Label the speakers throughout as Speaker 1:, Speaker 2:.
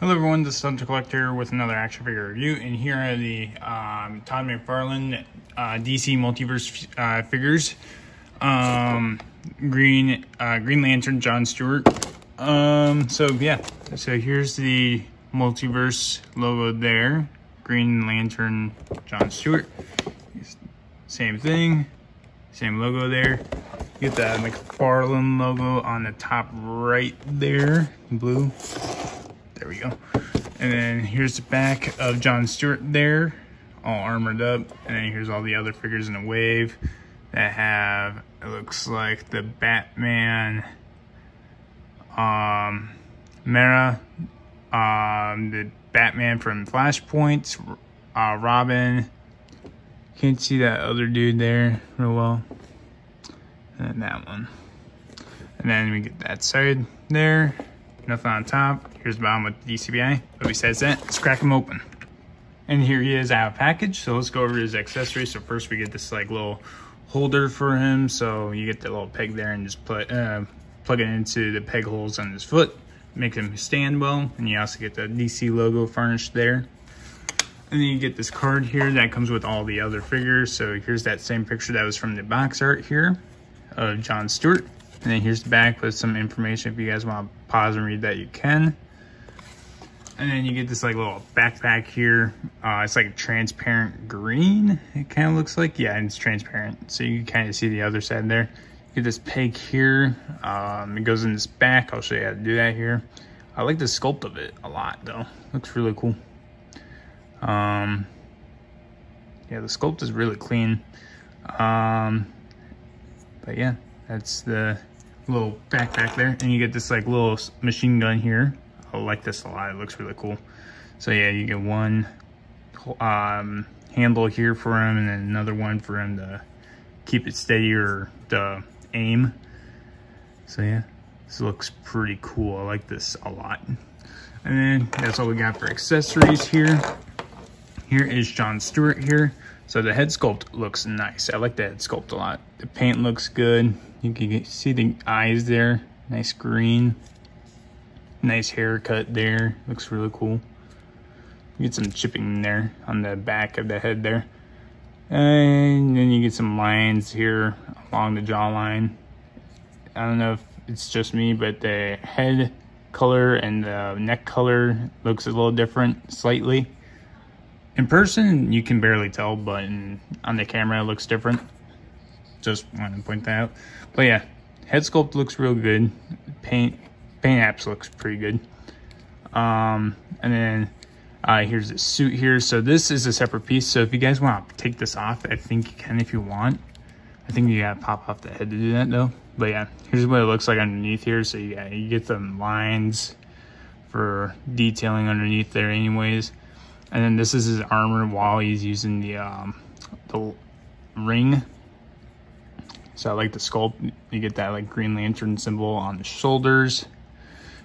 Speaker 1: Hello everyone, this is Hunter Collector with another action figure review, and here are the um, Todd McFarlane uh, DC Multiverse uh, figures. Um, Green uh, Green Lantern John Stewart. Um, so yeah, so here's the Multiverse logo there. Green Lantern John Stewart. Same thing, same logo there. You get the McFarlane logo on the top right there, blue. There we go. And then here's the back of John Stewart there, all armored up. And then here's all the other figures in a wave that have, it looks like the Batman, um, Mera, um, the Batman from Flashpoint, uh, Robin. Can't see that other dude there real well. And that one. And then we get that side there. Nothing on top. Here's the bottom with the DCBI. But besides that, let's crack him open. And here he is out of package. So let's go over his accessories. So first we get this like little holder for him. So you get the little peg there and just put, uh, plug it into the peg holes on his foot. Make them stand well. And you also get the DC logo furnished there. And then you get this card here that comes with all the other figures. So here's that same picture that was from the box art here of John Stewart. And then here's the back with some information. If you guys want to pause and read that, you can. And then you get this like little backpack here. Uh, it's like transparent green, it kind of looks like. Yeah, and it's transparent. So you can kind of see the other side there. Get this peg here. Um, it goes in this back. I'll show you how to do that here. I like the sculpt of it a lot though. Looks really cool. Um, yeah, the sculpt is really clean. Um, but yeah, that's the little backpack there. And you get this like little machine gun here. I like this a lot. It looks really cool. So yeah, you get one um, handle here for him and then another one for him to keep it steady or to aim. So yeah, this looks pretty cool. I like this a lot. And then that's all we got for accessories here. Here is John Stewart here. So the head sculpt looks nice. I like the head sculpt a lot. The paint looks good. You can see the eyes there. Nice green. Nice haircut there. Looks really cool. You get some chipping there on the back of the head there. And then you get some lines here along the jawline. I don't know if it's just me, but the head color and the neck color looks a little different slightly. In person, you can barely tell, but in, on the camera, it looks different. Just wanted to point that out. But yeah, head sculpt looks real good. Paint paint apps looks pretty good. Um, and then uh, here's the suit here. So this is a separate piece. So if you guys want to take this off, I think you can if you want. I think you gotta pop off the head to do that though. But yeah, here's what it looks like underneath here. So you, you get some lines for detailing underneath there anyways. And then this is his armor while he's using the, um, the ring. So I like the sculpt. You get that like Green Lantern symbol on the shoulders.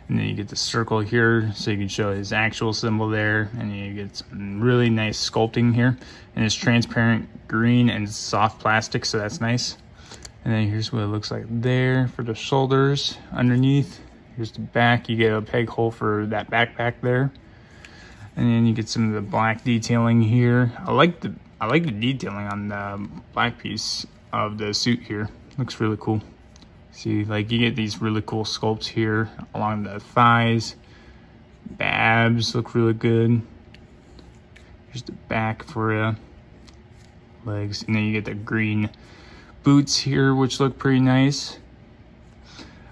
Speaker 1: And then you get the circle here so you can show his actual symbol there. And you get some really nice sculpting here. And it's transparent green and soft plastic, so that's nice. And then here's what it looks like there for the shoulders underneath. Here's the back. You get a peg hole for that backpack there and then you get some of the black detailing here. I like the I like the detailing on the black piece of the suit here. Looks really cool. See, like you get these really cool sculpts here along the thighs. The abs look really good. Here's the back for you. Legs, and then you get the green boots here, which look pretty nice.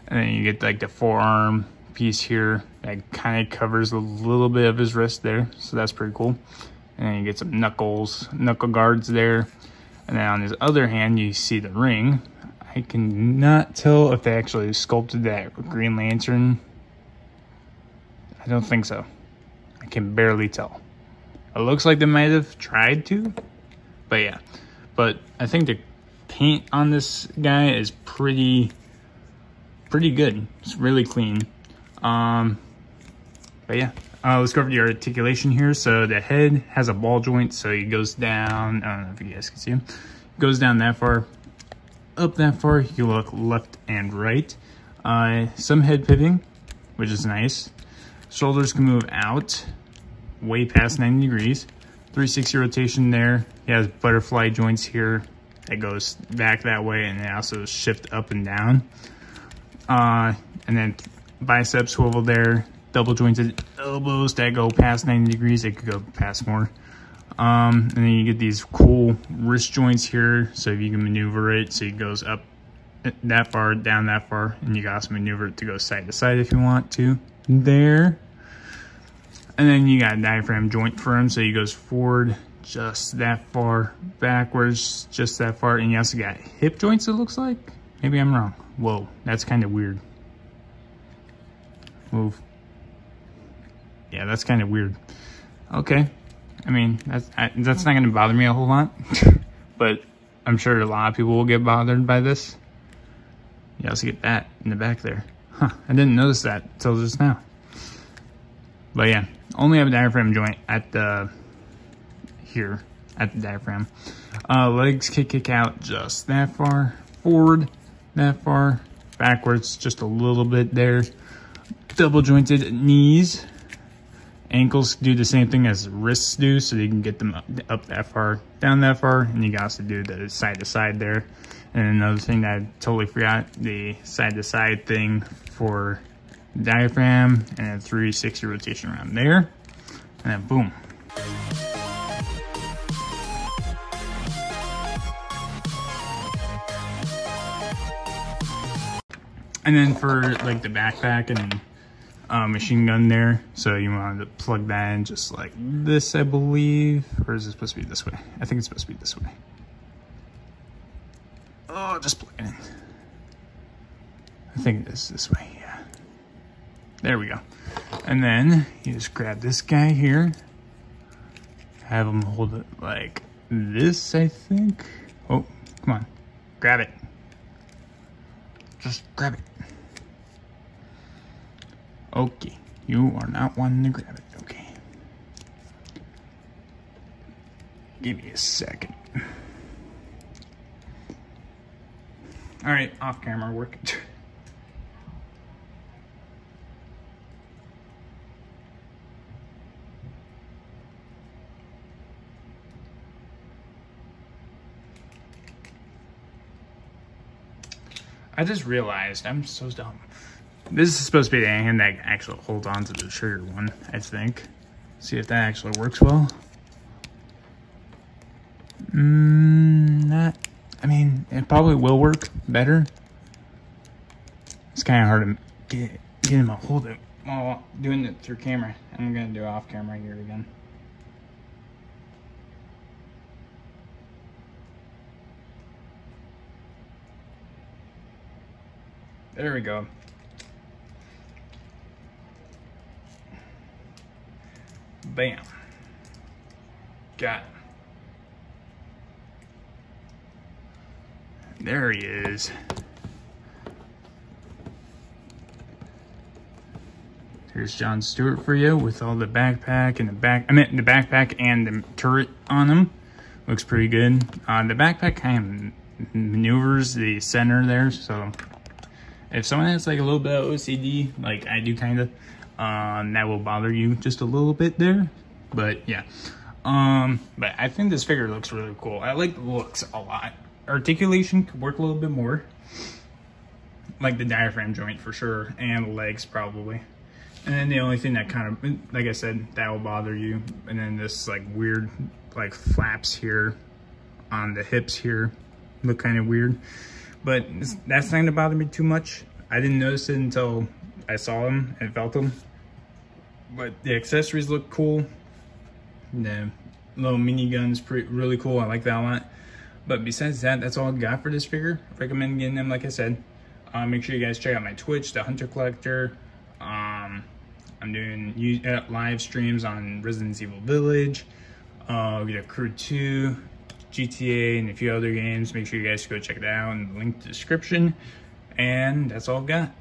Speaker 1: And then you get like the forearm piece here that kind of covers a little bit of his wrist there. So that's pretty cool. And then you get some knuckles, knuckle guards there. And then on his other hand, you see the ring. I cannot tell if they actually sculpted that Green Lantern. I don't think so. I can barely tell. It looks like they might have tried to. But yeah. But I think the paint on this guy is pretty pretty good. It's really clean. Um, but yeah, Uh, let's go over the articulation here. So the head has a ball joint, so it goes down. I don't know if you guys can see him. Goes down that far, up that far. You look left and right. Uh, some head pivoting, which is nice. Shoulders can move out way past 90 degrees. 360 rotation there. He has butterfly joints here that goes back that way and they also shift up and down. Uh, and then bicep swivel there, double jointed elbows that go past 90 degrees. They could go past more. Um, and then you get these cool wrist joints here. So if you can maneuver it, so it goes up that far, down that far, and you can also maneuver it to go side to side if you want to. There. And then you got diaphragm joint for him, so he goes forward just that far, backwards just that far, and you also got hip joints, it looks like. Maybe I'm wrong. Whoa, that's kind of weird. Move. Yeah, that's kind of weird. Okay. I mean, that's I, that's not going to bother me a whole lot, but I'm sure a lot of people will get bothered by this. You also get that in the back there. Huh, I didn't notice that until just now. But yeah, only have a diaphragm joint at the, here, at the diaphragm. Uh, legs kick, kick out just that far. Forward, that far. Backwards, just a little bit there. Double jointed knees. Ankles do the same thing as wrists do, so you can get them up, that far, down that far, and you can also do the side to side there. And another thing that I totally forgot, the side to side thing for diaphragm and a 360 rotation around there. And then boom. And then for like the backpack and uh, machine gun there. So you want to plug that in just like this, I believe. Or is it supposed to be this way? I think it's supposed to be this way. Oh, just plug it in. I think it is this way. Yeah. There we go. And then you just grab this guy here. Have him hold it like this, I think. Oh, come on. Grab it. Just grab it. Okay. You are not wanting to grab it. Okay. Give me a second. All right, off camera work. I just realized I'm so dumb. This is supposed to be the hand that actually holds on to the trigger one, I think. See if that actually works well. Mmm, not, I mean, it probably will work better. It's kind of hard to get, get him to hold it while doing it through camera. I'm going to do off camera here again. There we go. Bam. Got him. There he is. Here's John Stewart for you with all the backpack and the back, I meant the backpack and the turret on him. Looks pretty good. Uh, the backpack kind of maneuvers the center there, so if someone has like a little bit of OCD, like I do kind of, um, that will bother you just a little bit there. But yeah, um, but I think this figure looks really cool. I like the looks a lot. Articulation could work a little bit more. Like the diaphragm joint for sure, and legs probably. And then the only thing that kind of, like I said, that will bother you. And then this like weird, like flaps here on the hips here look kind of weird but that's not gonna bother me too much. I didn't notice it until I saw them and felt them. But the accessories look cool. The little mini gun's pretty really cool. I like that a lot. But besides that, that's all I got for this figure. Recommend getting them, like I said. Uh, make sure you guys check out my Twitch, The Hunter Collector. Um, I'm doing uh, live streams on Resident Evil Village. Uh, we got Crew 2, GTA and a few other games. Make sure you guys go check it out in the link description. And that's all I've got.